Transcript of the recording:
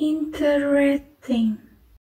interesting.